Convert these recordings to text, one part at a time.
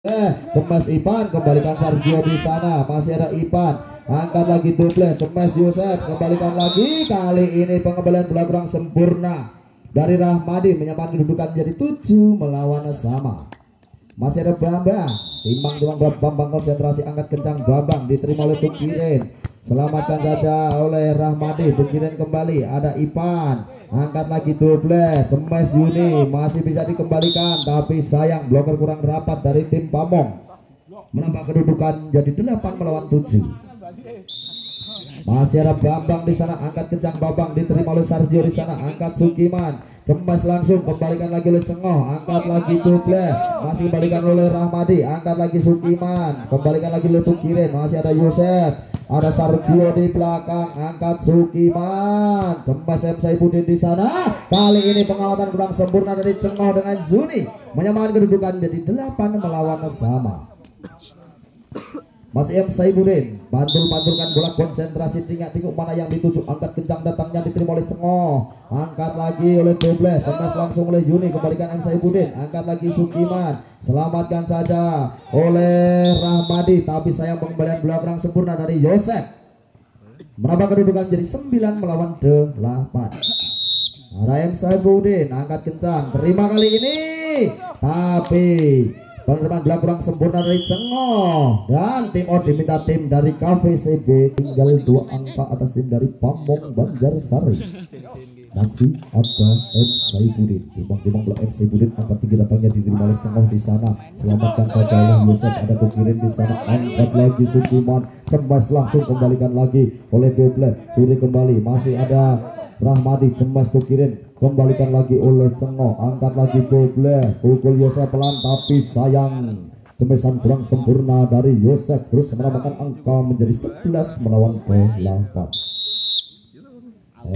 Eh, cemas Ipan kembalikan Sergio di sana. Masih ada Ipan. Angkat lagi double, cemas Yosef kembalikan lagi. Kali ini pengembalian bola kurang sempurna dari Rahmadi menyamakan kedudukan menjadi tujuh melawan sama. Masih ada Bambang. Timbang timbang Bambang konsentrasi angkat kencang Bambang diterima oleh Tukirin. Selamatkan saja oleh Rahmadi. Tukirin kembali. Ada Ipan angkat lagi double cemes Yuni. Masih bisa dikembalikan tapi sayang bloker kurang rapat dari tim Pamong. Menambah kedudukan jadi 8 melawan 7 masih ada Bambang di sana angkat kencang Bambang diterima oleh Sarjio di sana angkat Sukiman cemas langsung kembalikan lagi oleh Cengoh angkat lagi double masih kembalikan oleh Rahmadi angkat lagi Sukiman kembalikan lagi oleh Tukirin masih ada Yosef ada Sarjio di belakang, angkat Sukiman. Cemas M Saifuddin di sana. Kali ini pengawatan kurang sempurna dari Cengoh dengan Zuni. Menyamakan kedudukan menjadi delapan melawan sama. Masih M. Saifuddin Pantul-pantulkan bola konsentrasi tingkat tinggi mana yang dituju. Angkat kencang datangnya diterima oleh Cengoh Angkat lagi oleh Doble Cemas langsung oleh Juni. Kembalikan M. Saifuddin Angkat lagi Sukiman. Selamatkan saja oleh Rahmadi. Tapi sayang pengembalian bola kurang sempurna dari Yosef. Menambah kedudukan jadi 9 melawan 8 Ada M. Angkat kencang. Terima kali ini. Tapi Penerimaan bola kurang sempurna dari Cengoh dan tim O diminta tim dari KVCB tinggal dua angka atas tim dari Pamong Banjarsari masih ada M Saifuddin timbang-timbang bola M Saifuddin angkat tinggi datangnya diterima oleh Cengoh di sana. Selamatkan saja oleh Yosef ada Tukirin di sana. Angkat lagi Sukiman. Cemas langsung kembalikan lagi oleh Doble. Curi kembali. Masih ada Rahmati cemas Tukirin kembalikan lagi oleh Cengoh angkat lagi double pukul Yosef pelan tapi sayang. Cemesan kurang sempurna dari Yosef terus menambahkan angka menjadi 11 melawan 8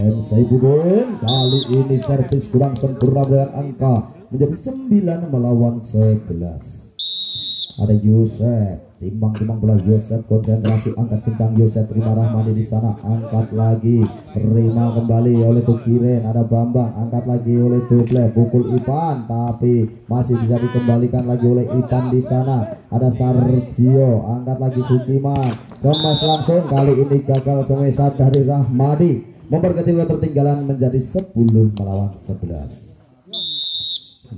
M Saibuddin kali ini servis kurang sempurna dengan angka menjadi 9 melawan 11 ada Yosef timbang-timbang bola Yosef konsentrasi angkat kencang Yosef terima Rahmani di sana. Angkat lagi terima kembali oleh Tukiren ada Bambang angkat lagi oleh Tuble pukul Ipan tapi masih bisa dikembalikan lagi oleh Ipan di sana. Ada Sarjio angkat lagi Sukiman. Cemas langsung kali ini gagal cemesan dari Rahmadi. Memperkecil ketertinggalan menjadi 10 melawan 11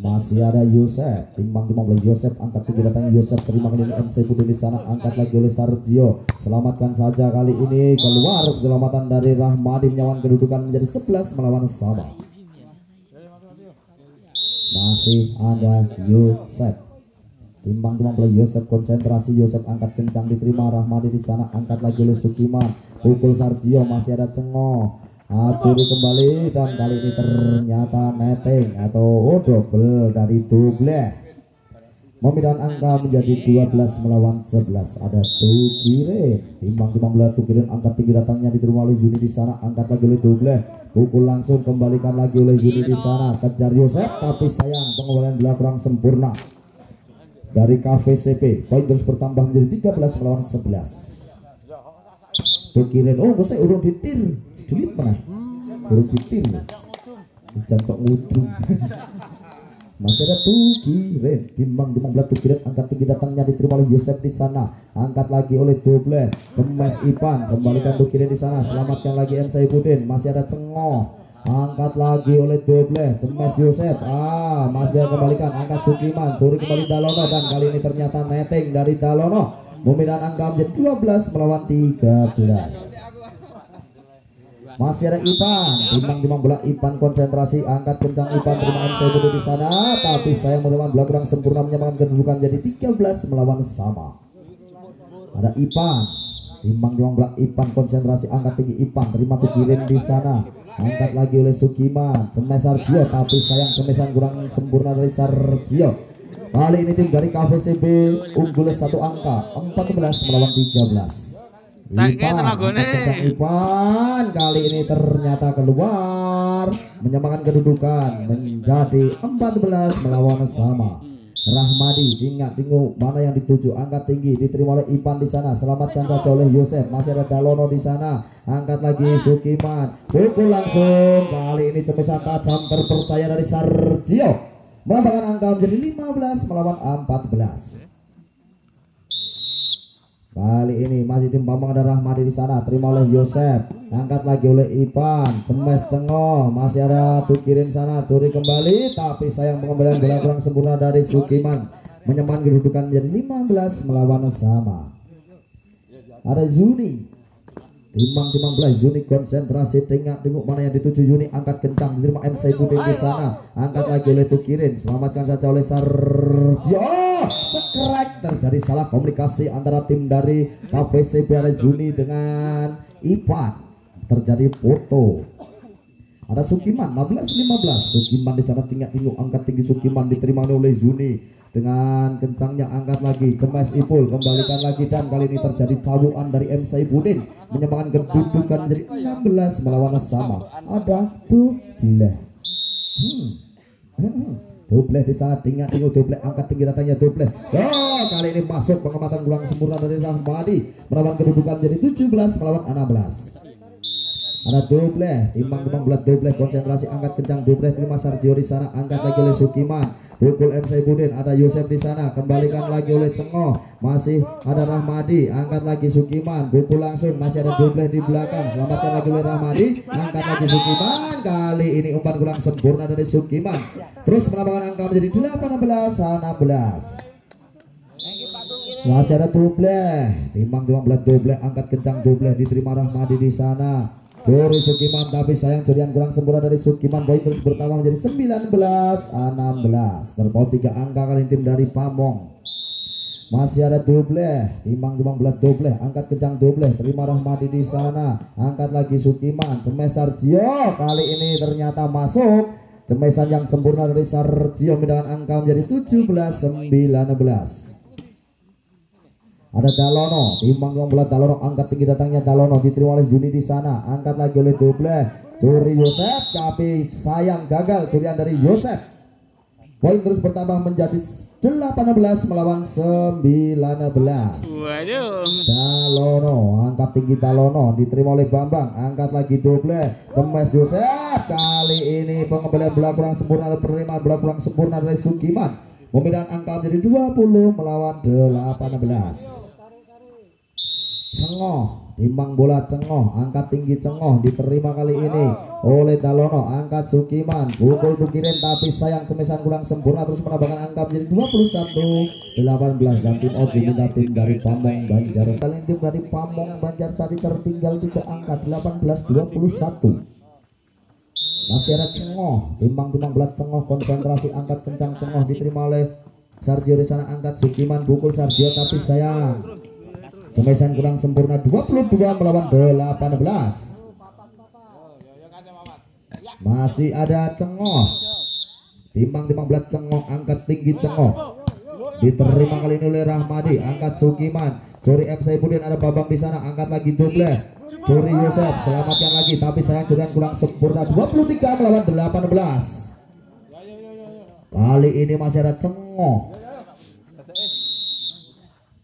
masih ada Yosef. Timbang-timbang oleh Yosef angkat tinggi datang Yosef terima ini MC Budi di sana. Angkat lagi oleh Sarjio. Selamatkan saja kali ini. Keluar keselamatan dari Rahmadi menyawan kedudukan menjadi 11 melawan sama masih ada Yosef. Timbang-timbang oleh Yosef konsentrasi Yosef angkat kencang diterima. Rahmadi di sana angkat lagi oleh Sukiman pukul Sarjio masih ada Cengoh Acuri kembali dan kali ini ternyata netting atau double dari double. Memindahan angka menjadi 12 melawan 11 ada Tukire timbang-timbang bola Tukire angkat tinggi datangnya diterima oleh Juni di sana. Angkat lagi oleh double. Pukul langsung kembalikan lagi oleh Juni di sana. Kejar Yosef tapi sayang pengembalian bola kurang sempurna. Dari KVCP poin terus bertambah menjadi 13 melawan 11 Tukirin oh saya urung ditir duit mana baru pitir jancok ngudung masih ada Tukiren timbang timbang belah Tukiren angkat tinggi datangnya diterima oleh Yosef di sana. Angkat lagi oleh Doble. Cemes Ipan kembalikan Tukiren di sana. Selamatkan lagi M. Saifuddin. Masih ada Cengoh angkat lagi oleh Doble. Cemes Yosef. Ah Mas Biar kembalikan. Angkat Sukiman. Curi kembali Dalono. Dan kali ini ternyata netting dari Dalono. Memindahan angka menjadi 12 melawan 13 masih ada Ipan. Timbang-timbang bola. Ipan konsentrasi. Angkat kencang Ipan. Terima MC duduk di sana. Tapi saya menerima bola kurang sempurna. Menyamakan kedudukan jadi 13 melawan sama. Ada Ipan. Timbang-timbang bola. Ipan konsentrasi. Angkat tinggi Ipan. Terima kirim di sana. Angkat lagi oleh Sukiman. Cemes Sarjio. Tapi sayang cemesan kurang sempurna dari Sarjio. Kali ini tim dari KVCB unggul satu angka. 14 melawan 13 Ipan, Ipan. Kali ini ternyata keluar menyamakan kedudukan menjadi 14 melawan sama. Rahmadi ingat tengok mana yang dituju? Angkat tinggi diterima oleh Ipan di sana. Selamatkan saja oleh Yosef. Masih ada Dalono di sana. Angkat lagi Sukiman. Pukul langsung. Kali ini cemesan tajam terpercaya dari Sarjio. Menambahkan angka menjadi 15 melawan 14 Kali ini masih tim Bambang ada Rahmadi di sana, terima oleh Yosef, angkat lagi oleh Ipan, cemes cengoh, masih ada Tukirin sana, curi kembali, tapi sayang pengembalian bola kurang sempurna dari Sukiman, menyempan kedudukan menjadi 15 melawan sama. Ada Zuni, Timbang timbang belas Zuni konsentrasi tengok tengok mana yang dituju. Zuni angkat kencang diterima M Saifuddin di sana. Angkat lagi oleh Tukirin. Selamatkan saja oleh Sarjo sekerak terjadi salah komunikasi antara tim dari KVC Zuni dengan Ipan. Terjadi foto. Ada Sukiman 16 15 Sukiman di sana tinggal tinggal angkat tinggi Sukiman diterima oleh Zuni dengan kencangnya angkat lagi cemas Ipul. Kembalikan lagi dan kali ini terjadi cabuan dari M Saifuddin menyembangkan kedudukan menjadi 16 melawan sama ada double hmm. hmm. di sana tinggal tinggal double angkat tinggi datanya double oh kali ini masuk pengamatan kurang sempurna dari Rahmadi melawan kedudukan menjadi 17 melawan 16 ada double timbang belat double konsentrasi angkat kencang double terima Sarjio di sana angkat lagi oleh Sukiman Pukul M Saibudin ada Yosef di sana. Kembalikan lagi oleh Cengoh. Masih ada Rahmadi angkat lagi Sukiman. Pukul langsung masih ada double di belakang. Selamatkan lagi oleh Rahmadi angkat lagi Sukiman. Kali ini umpan kurang sempurna dari Sukiman. Terus menambahkan angka menjadi 18 16 masih ada double timbang timbang belat double angkat kencang double diterima Rahmadi di sana Curi Sukiman tapi sayang curian kurang sempurna dari Sukiman. Poin terus bertambah menjadi 19 16 terpaut tiga angka kali tim dari Pamong. Masih ada double timbang timbang belat double angkat kencang double terima Rahmadi di sana. Angkat lagi Sukiman cemes Sarjio. Kali ini ternyata masuk. Cemesan yang sempurna dari Sarjio dengan angka menjadi 17 19 ada Dalono, timbang yang bola Dalono angkat tinggi datangnya Dalono diterima oleh Juni di sana, angkat lagi oleh Doble. Curi Yosef, tapi sayang gagal curian dari Yosef. Poin terus bertambah menjadi 18 melawan 19. Waduh. Dalono, angkat tinggi Dalono diterima oleh Bambang, angkat lagi Doble. Cemes Yosef. Kali ini pengembalian bola kurang sempurna penerimaan bola kurang sempurna dari Sukiman. Pemindahan angka menjadi 20 melawan 18. Cengoh timbang bola Cengoh angkat tinggi Cengoh diterima kali ini oleh Dalono angkat Sukiman pukul Tukirin tapi sayang cemisan kurang sempurna terus menambahkan angka menjadi 21 18 dan tim Oji minta tim dari Pamong Banjar saling tim dari Pamong Banjar Sari tertinggal tiga angka 18 21 masih ada Cengoh timbang-timbang belat Cengoh konsentrasi angkat kencang Cengoh diterima oleh Sarjio di sana angkat Sukiman pukul Sarjio tapi sayang Cemesan kurang sempurna 22 melawan 18 Masih ada Cengoh. Timbang-timbang belat Cengoh Angkat tinggi Cengoh. Diterima kali ini oleh Rahmadi Angkat Sukiman Curi M Saifuddin ada Babang di sana Angkat lagi double Curi Yosef Selamatkan lagi Tapi saya curian kurang sempurna. 23 melawan 18 Kali ini masih ada Cengoh.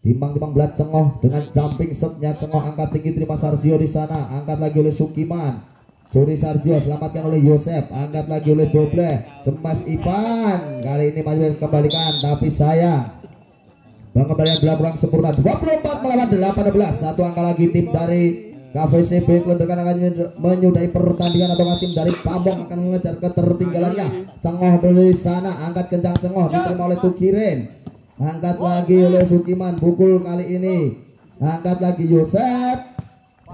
Timbang-timbang belat cengoh dengan jumping setnya. Cengoh angkat tinggi terima Sarjio di sana. Angkat lagi oleh Sukiman. Suri Sarjio selamatkan oleh Yosef angkat lagi oleh Doble. Cemas Ipan. Kali ini masih kembalikan tapi sayang. Pengembalian bola kurang sempurna. 24 melawan 18 satu angka lagi tim dari KVCB Kelenderkan akan menyudahi pertandingan atau tim dari Pamong akan mengejar ketertinggalannya. Cengoh dari sana angkat kencang Cengoh diterima oleh Tukirin. Angkat lagi oleh Sukiman pukul kali ini. Angkat lagi Yosef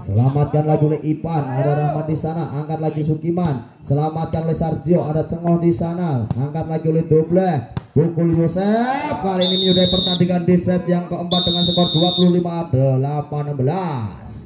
selamatkan lagi oleh Ipan ada Rahmat di sana. Angkat lagi Sukiman. Selamatkan oleh Sarjo ada Cengoh di sana. Angkat lagi oleh Doble pukul Yosef kali ini menyudahi pertandingan di set yang keempat dengan skor 25 18